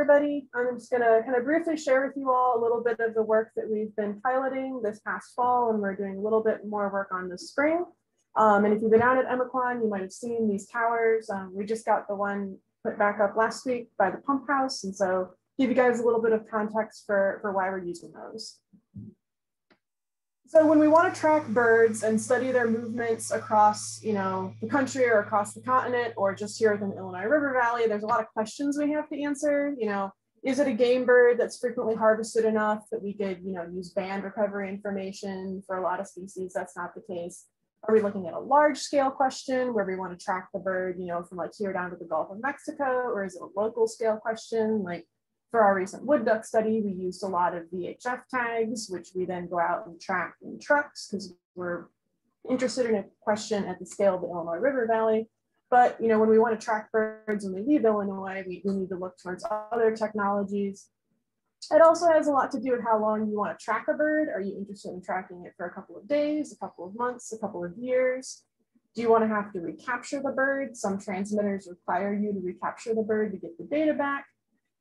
everybody. I'm just gonna kind of briefly share with you all a little bit of the work that we've been piloting this past fall, and we're doing a little bit more work on this spring. Um, and if you've been out at Emiquon, you might have seen these towers. Um, we just got the one put back up last week by the pump house. And so give you guys a little bit of context for, for why we're using those. So when we want to track birds and study their movements across, you know, the country or across the continent or just here within the Illinois River Valley, there's a lot of questions we have to answer. You know, is it a game bird that's frequently harvested enough that we could, you know, use band recovery information for a lot of species? That's not the case. Are we looking at a large scale question where we want to track the bird, you know, from like here down to the Gulf of Mexico, or is it a local scale question? Like for our recent wood duck study, we used a lot of VHF tags, which we then go out and track in trucks because we're interested in a question at the scale of the Illinois River Valley. But you know, when we want to track birds when they leave Illinois, we, we need to look towards other technologies. It also has a lot to do with how long you want to track a bird. Are you interested in tracking it for a couple of days, a couple of months, a couple of years? Do you want to have to recapture the bird? Some transmitters require you to recapture the bird to get the data back.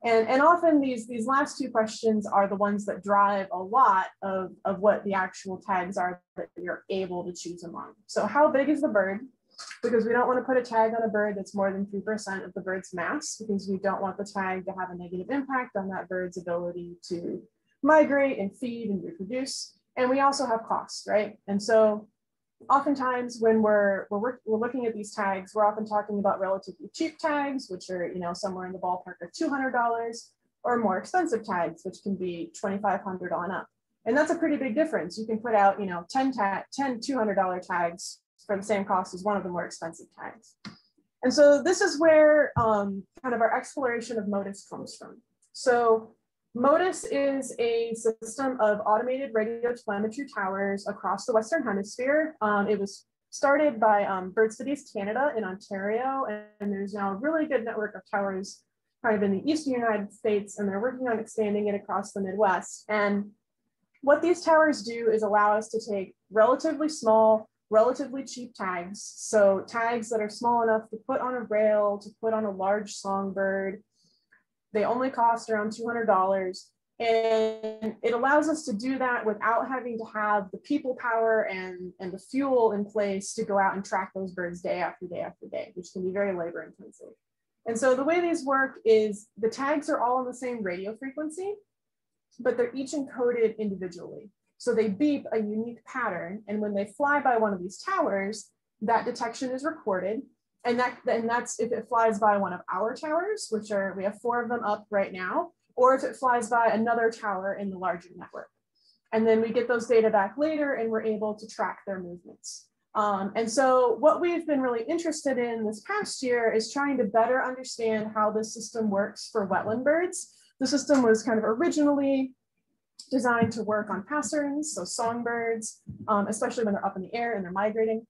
And, and often these, these last two questions are the ones that drive a lot of, of what the actual tags are that you're able to choose among. So how big is the bird? Because we don't want to put a tag on a bird that's more than 3% of the bird's mass because we don't want the tag to have a negative impact on that bird's ability to migrate and feed and reproduce. And we also have cost, right? And so oftentimes when we're, we're, we're looking at these tags, we're often talking about relatively cheap tags, which are you know somewhere in the ballpark of $200 or more expensive tags, which can be 2,500 on up. And that's a pretty big difference. You can put out you know 10, ta 10 $200 tags for the same cost as one of the more expensive tags. And so this is where um, kind of our exploration of Motus comes from. So Motus is a system of automated radio telemetry towers across the Western Hemisphere. Um, it was started by um, Bird Studies Canada in Ontario, and there's now a really good network of towers kind of in the eastern United States, and they're working on expanding it across the Midwest. And what these towers do is allow us to take relatively small, relatively cheap tags. So tags that are small enough to put on a rail, to put on a large songbird, they only cost around $200. And it allows us to do that without having to have the people power and, and the fuel in place to go out and track those birds day after day after day, which can be very labor intensive. And so the way these work is the tags are all on the same radio frequency, but they're each encoded individually. So they beep a unique pattern. And when they fly by one of these towers, that detection is recorded and that and that's if it flies by one of our towers, which are we have four of them up right now, or if it flies by another tower in the larger network. And then we get those data back later and we're able to track their movements. Um, and so what we've been really interested in this past year is trying to better understand how this system works for wetland birds. The system was kind of originally designed to work on passerines, so songbirds, um, especially when they're up in the air and they're migrating.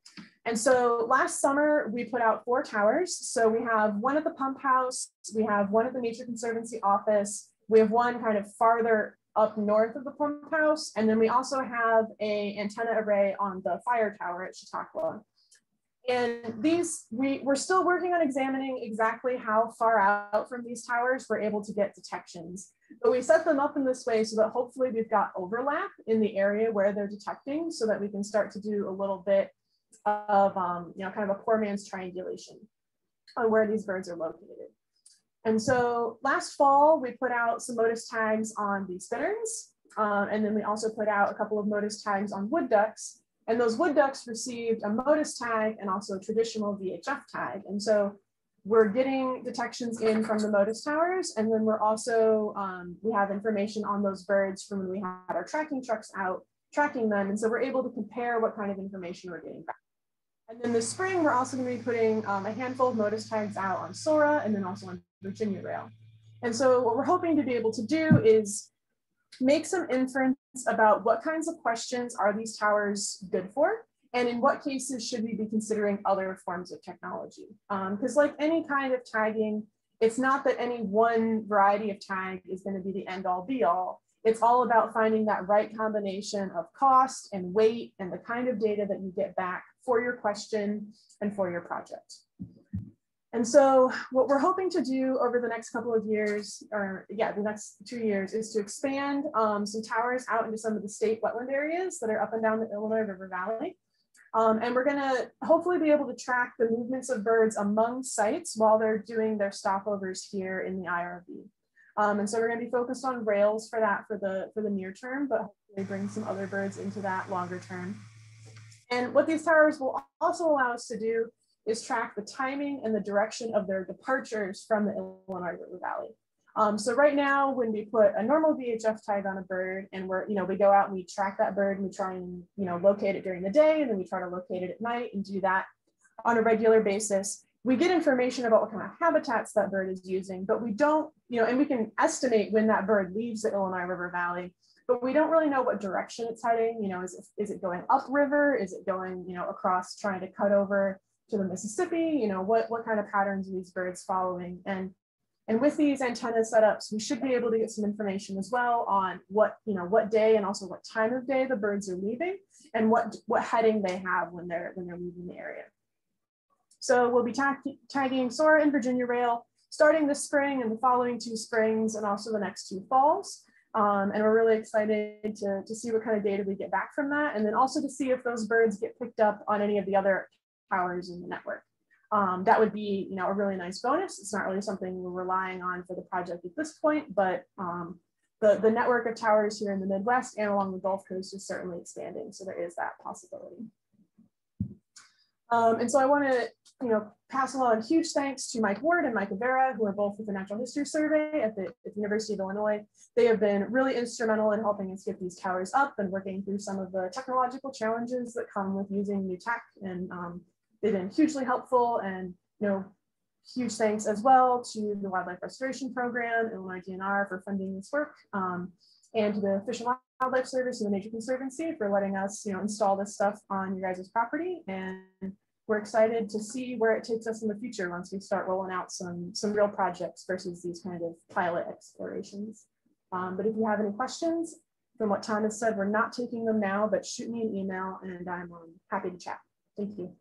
And so last summer, we put out four towers. So we have one at the pump house, we have one at the Nature Conservancy office, we have one kind of farther up north of the pump house, and then we also have a antenna array on the fire tower at Chautauqua. And these, we, we're still working on examining exactly how far out from these towers we're able to get detections. But we set them up in this way so that hopefully we've got overlap in the area where they're detecting so that we can start to do a little bit of, um, you know, kind of a poor man's triangulation on where these birds are located. And so last fall, we put out some Motus tags on these bitterns. Um, and then we also put out a couple of Motus tags on wood ducks. And those wood ducks received a Motus tag and also a traditional VHF tag. And so we're getting detections in from the Motus towers. And then we're also, um, we have information on those birds from when we had our tracking trucks out tracking them. And so we're able to compare what kind of information we're getting back. And then this spring, we're also going to be putting um, a handful of Motus tags out on Sora and then also on Virginia Rail. And so what we're hoping to be able to do is make some inference about what kinds of questions are these towers good for? And in what cases should we be considering other forms of technology? Because um, like any kind of tagging, it's not that any one variety of tag is going to be the end all be all. It's all about finding that right combination of cost and weight and the kind of data that you get back for your question and for your project. And so what we're hoping to do over the next couple of years, or yeah, the next two years, is to expand um, some towers out into some of the state wetland areas that are up and down the Illinois River Valley. Um, and we're gonna hopefully be able to track the movements of birds among sites while they're doing their stopovers here in the IRV. Um, and so we're gonna be focused on rails for that for the, for the near term, but hopefully bring some other birds into that longer term. And what these towers will also allow us to do is track the timing and the direction of their departures from the Illinois River Valley. Um, so right now, when we put a normal VHF tag on a bird and we're, you know, we go out and we track that bird and we try and, you know, locate it during the day and then we try to locate it at night and do that on a regular basis. We get information about what kind of habitats that bird is using, but we don't, you know, and we can estimate when that bird leaves the Illinois River Valley, but we don't really know what direction it's heading. You know, is it, is it going upriver? Is it going, you know, across trying to cut over to the Mississippi, you know, what, what kind of patterns are these birds following? And, and with these antenna setups, we should be able to get some information as well on what, you know, what day and also what time of day the birds are leaving and what, what heading they have when they're, when they're leaving the area. So we'll be tag tagging Sora and Virginia Rail starting this spring and the following two springs and also the next two falls. Um, and we're really excited to, to see what kind of data we get back from that. And then also to see if those birds get picked up on any of the other towers in the network. Um, that would be, you know, a really nice bonus. It's not really something we're relying on for the project at this point, but um, the, the network of towers here in the Midwest and along the Gulf Coast is certainly expanding. So there is that possibility. Um, and so I want to, you know, pass along huge thanks to Mike Ward and Mike Avara, who are both with the Natural History Survey at the, at the, University of Illinois. They have been really instrumental in helping us get these towers up and working through some of the technological challenges that come with using new tech and um, they've been hugely helpful and you know huge thanks as well to the Wildlife Restoration Program, Illinois DNR for funding this work, um, and the Fish and Wildlife Service and the Nature Conservancy for letting us you know, install this stuff on your guys' property. And we're excited to see where it takes us in the future once we start rolling out some, some real projects versus these kind of pilot explorations. Um, but if you have any questions from what Tom has said, we're not taking them now, but shoot me an email and I'm um, happy to chat. Thank you.